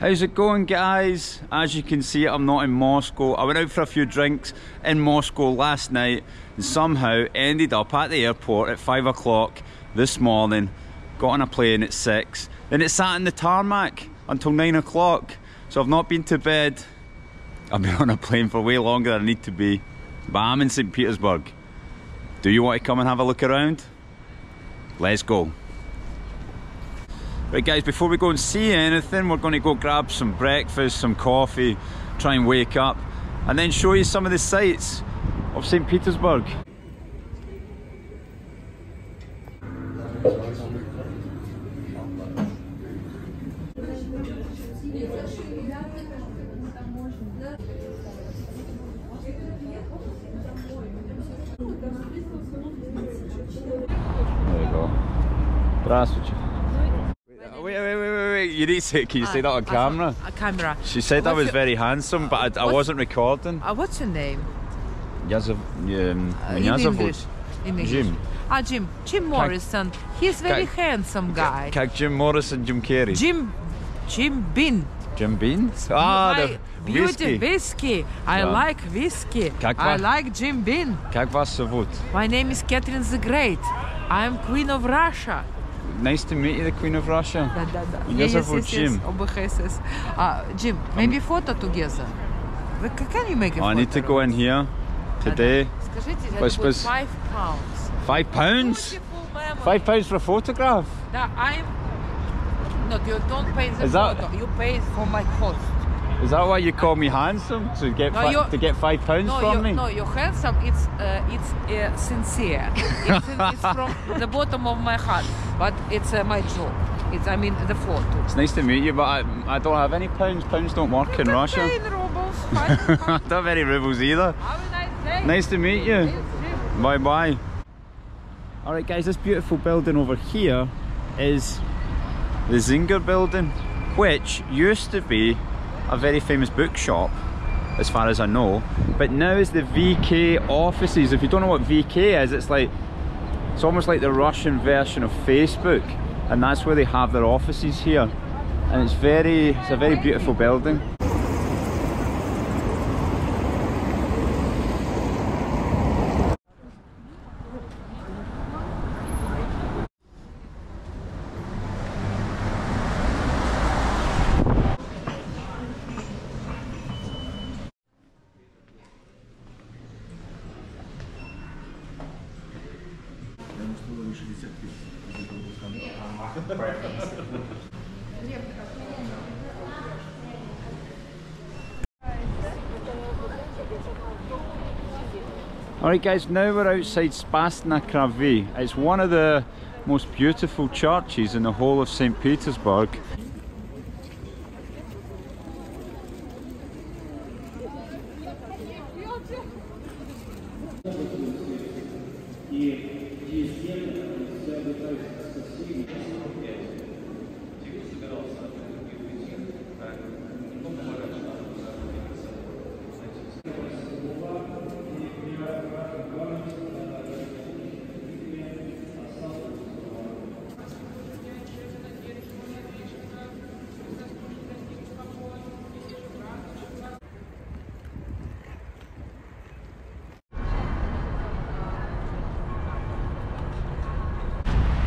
How's it going guys? As you can see I'm not in Moscow. I went out for a few drinks in Moscow last night and somehow ended up at the airport at 5 o'clock this morning. Got on a plane at 6. Then it sat in the tarmac until 9 o'clock. So I've not been to bed. I've been on a plane for way longer than I need to be. But I'm in St. Petersburg. Do you want to come and have a look around? Let's go. Right guys, before we go and see anything, we're going to go grab some breakfast, some coffee, try and wake up, and then show you some of the sights of St. Petersburg. There you go. Здравствуйте. Wait, wait, wait, wait, wait. You need to say, can you say that on camera? A camera. She said I What's was your- very handsome, but I, I What's- wasn't recording. Uh, what's your name? Я зов... um, Uh, Меня in зовут English. In English. Jim. Ah, Jim. Jim Morrison. He's very Как- handsome guy. Как Jim Morrison, Jim Carrey. Jim. Jim Bean. Jim Beans? Ah, the whiskey. whiskey. I like whiskey. I like Jim Beam. Как вас зовут? My name is Catherine the Great. I'm Queen of Russia. Nice to meet you, the Queen of Russia. Да, да, да. Меня зовут Jim. Yes, maybe um, photo together. Can you make a photo? need to go in here today. Скажите, 5 pounds. 5 pounds? 5 pounds for a photograph? Да, I'm no, you don't pay the Is that- photo. You pay for my cost. Is that why you call me handsome? To get No, to get five pounds No, from you, me? no, you're handsome. It's uh, it's uh, sincere. It's, it's from the bottom of my heart. But it's uh, my job. It's I mean the photo. It's nice to meet you, but I, I don't have any pounds. Pounds don't work in Russia. Rubles. I don't have any rubles either. Nice. Nice to meet you. Bye bye. Alright guys, this beautiful building over here is the Zinger building, which used to be a very famous bookshop, as far as I know, but now is the VK offices. If you don't know what VK is, it's like, it's almost like the Russian version of Facebook, and that's where they have their offices here. And it's very, it's a very beautiful building. Alright guys, now we're outside Spasna Kravi. It's one of the most beautiful churches in the whole of St. Petersburg.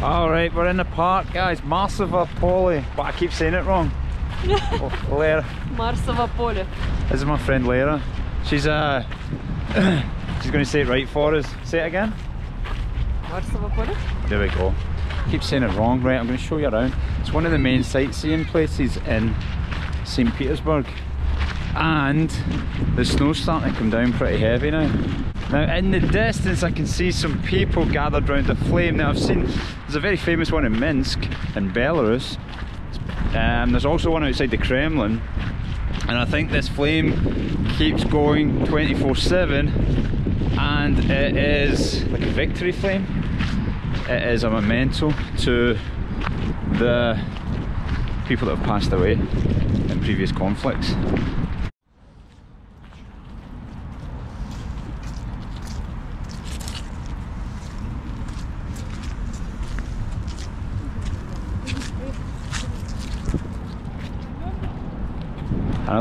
All right, we're in the park, guys. Massive Polly, but I keep saying it wrong. oh, Lera. Marsova Polly. This is my friend Lera. She's uh, she's going to say it right for us. Say it again. Marsova Polly. There we go. Keep saying it wrong, right? I'm going to show you around. It's one of the main sightseeing places in St. Petersburg, and the snow's starting to come down pretty heavy now. Now in the distance I can see some people gathered around a flame. Now I've seen, there's a very famous one in Minsk in Belarus. Um, there's also one outside the Kremlin. And I think this flame keeps going 24-7 and it is like a victory flame. It is a memento to the people that have passed away in previous conflicts.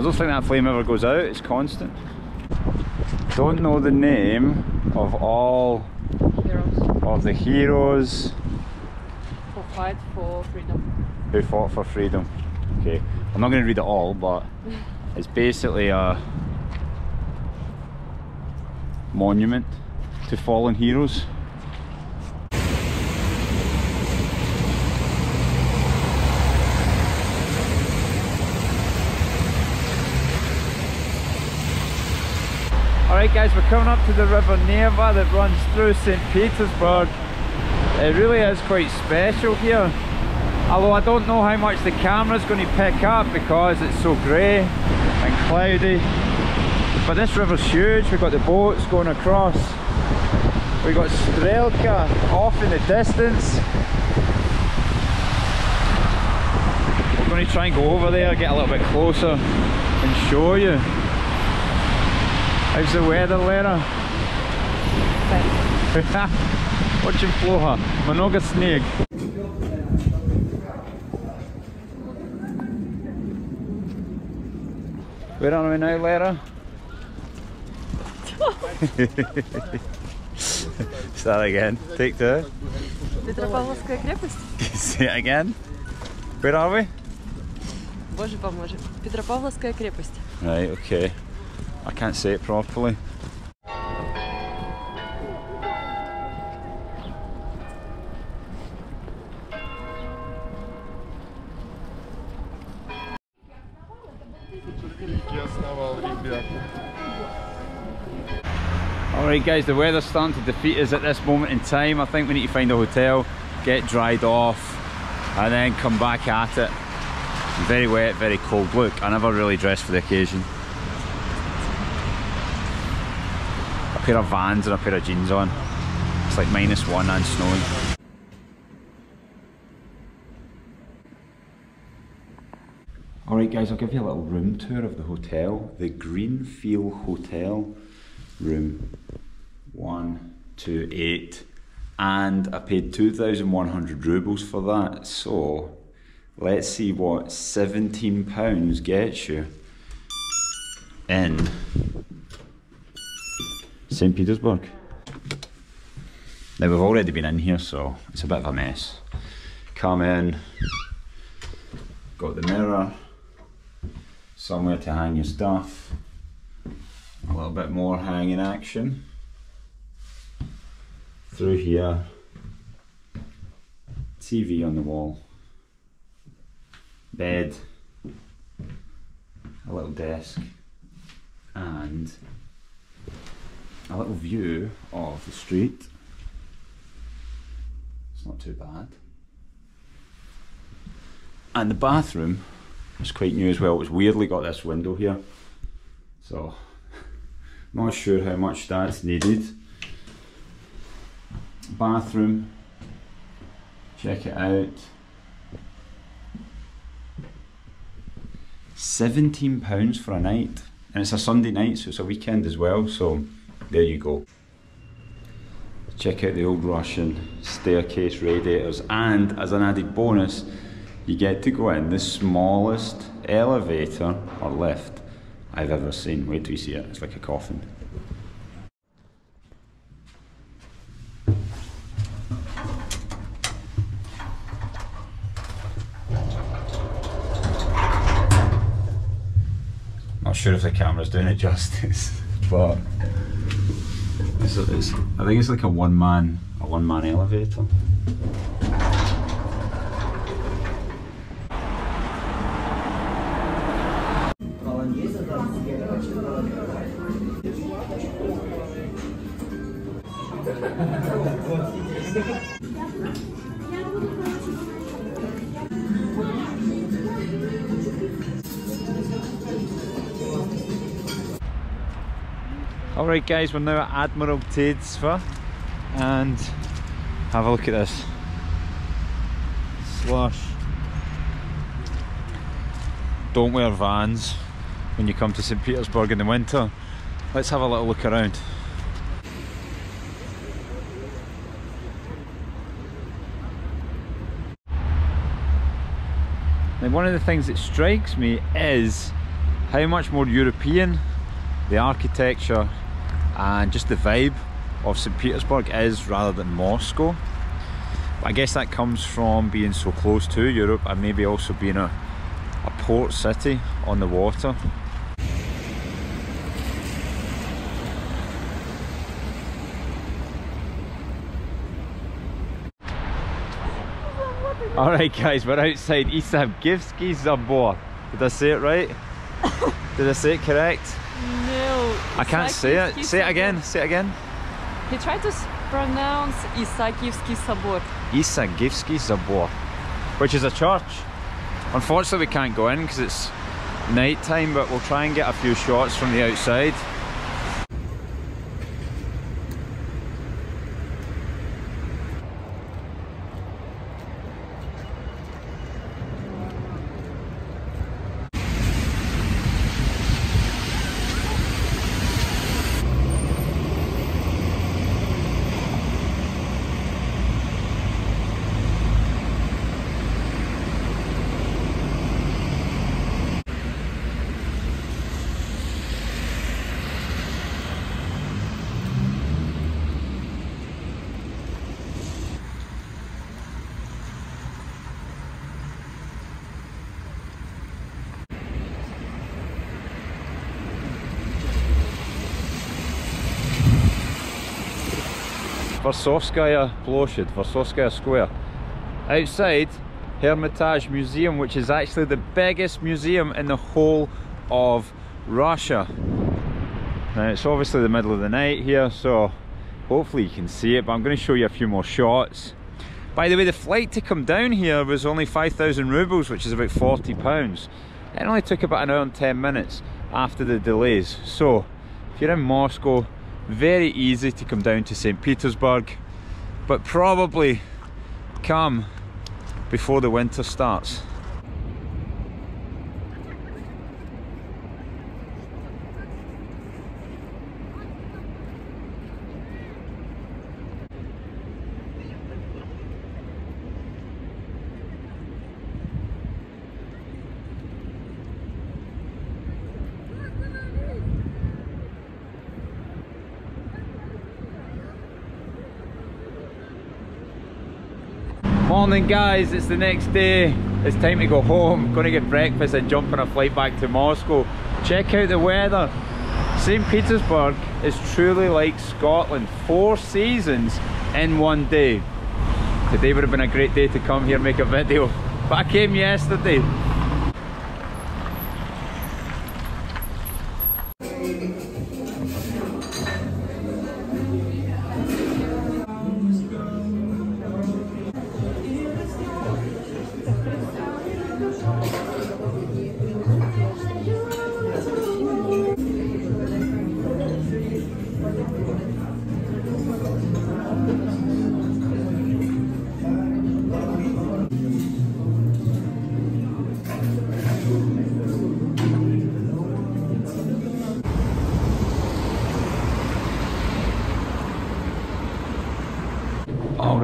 I don't think that flame ever goes out, it's constant. Don't know the name of all Heroes of the heroes who fight for freedom. who fought for freedom. Okay, I'm not going to read it all, but it's basically a monument to fallen heroes. Alright guys, we're coming up to the River Neva that runs through St. Petersburg. It really is quite special here. Although I don't know how much the camera's going to pick up because it's so grey and cloudy. But this river's huge, we've got the boats going across. We've got Strelka off in the distance. We're going to try and go over there, get a little bit closer and show you. How's the weather, Lera? Очень плохо. Много снег. Where are we now, Lera? Start again. Take two. Петропавловская крепость? Say it again. Where are we? Боже поможет. Петропавловская крепость. Right, okay. I can't say it properly. Alright guys, the weather's starting to defeat us at this moment in time. I think we need to find a hotel, get dried off, and then come back at it. Very wet, very cold. Look, I never really dressed for the occasion. A pair of vans and a pair of jeans on. It's like minus one and snowing. Alright guys, I'll give you a little room tour of the hotel. The Greenfield Hotel, room 128. And I paid 2,100 rubles for that. So, let's see what 17 pounds gets you in St. Petersburg. Now we've already been in here, so it's a bit of a mess. Come in, got the mirror, somewhere to hang your stuff, a little bit more hanging action. Through here, TV on the wall, bed, a little desk, and a little view of the street. It's not too bad. And the bathroom is quite new as well. It's weirdly got this window here. So, not sure how much that's needed. Bathroom, check it out. £17 for a night. And it's a Sunday night, so it's a weekend as well. So, there you go. Check out the old Russian staircase radiators, and as an added bonus, you get to go in the smallest elevator or lift I've ever seen. Wait till you see it, it's like a coffin. Not sure if the camera's doing it justice, but it's, I think it's like a one man a one man elevator. Alright guys, we're now at Admiral Admiraltadesva and have a look at this. Slush. Don't wear vans when you come to St Petersburg in the winter. Let's have a little look around. Now one of the things that strikes me is how much more European the architecture and just the vibe of St. Petersburg is rather than Moscow. But I guess that comes from being so close to Europe and maybe also being a, a port city on the water. Alright guys, we're outside Isavgivsky Zabor. Did I say it right? Did I say it correct? I can't say it. Say it again, say it again. He tried to pronounce Isakivsky Sabor. Isagivsky Zabor, which is a church. Unfortunately, we can't go in because it's night time, but we'll try and get a few shots from the outside. Varsovskaya Ploshad, Varsovskaya Square. Outside, Hermitage Museum, which is actually the biggest museum in the whole of Russia. Now it's obviously the middle of the night here, so hopefully you can see it, but I'm going to show you a few more shots. By the way, the flight to come down here was only 5,000 rubles, which is about 40 pounds. It only took about an hour and 10 minutes after the delays. So, if you're in Moscow, very easy to come down to St. Petersburg, but probably come before the winter starts. Morning guys, it's the next day. It's time to go home. Gonna get breakfast and jump on a flight back to Moscow. Check out the weather. St. Petersburg is truly like Scotland. Four seasons in one day. Today would have been a great day to come here make a video. But I came yesterday.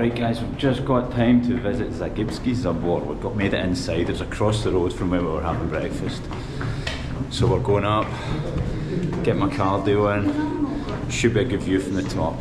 Alright guys, we've just got time to visit Zagibsky Zabor. We've got made it inside, it's across the road from where we were having breakfast. So we're going up, get my cardio in, should be a good view from the top.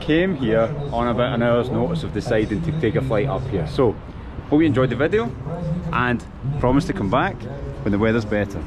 came here on about an hour's notice of deciding to take a flight up here. So, hope you enjoyed the video and promise to come back when the weather's better.